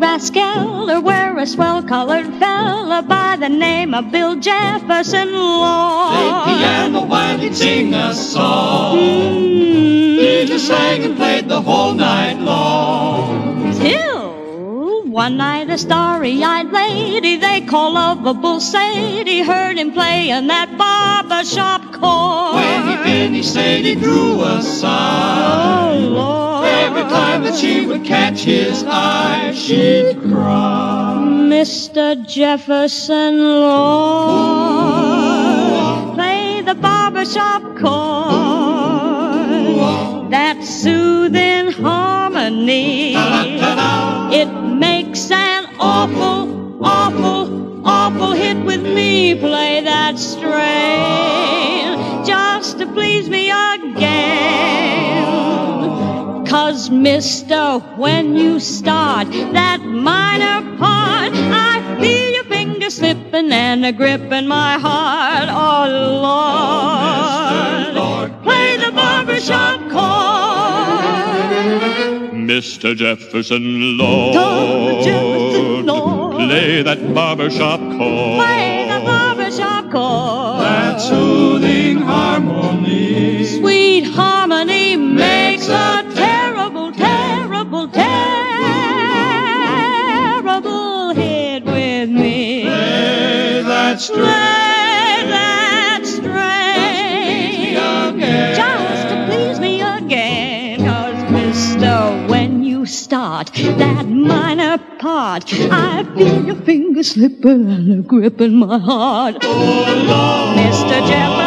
Pascal or where a swell colored fella by the name of Bill Jefferson Lord. Played piano while he'd sing a song. Mm, He just sang and played the whole night long. Till one night a starry-eyed lady they call lovable Sadie heard him playing that barber shop chord. When he finished, Sadie drew a sigh. Oh, Lord. Every time that she would catch his eye, she'd cry. Mr. Jefferson Lord, play the barbershop chord. That soothing harmony, it makes an awful, awful, awful hit with me. Play that strain just to please me again. Mister, when you start that minor part, I feel your fingers slipping and a grip in my heart. Oh, Lord. Lord, Play the barbershop chord. Mr. Jefferson Lord, Jefferson Lord. play that barbershop chord. Play the barbershop chord. that soothing harmony. That string. That strain just to please me again. Cause, mister, when you start that minor part, I feel your fingers slipping and a grip in my heart. Oh, Lord. Mr. Jefferson.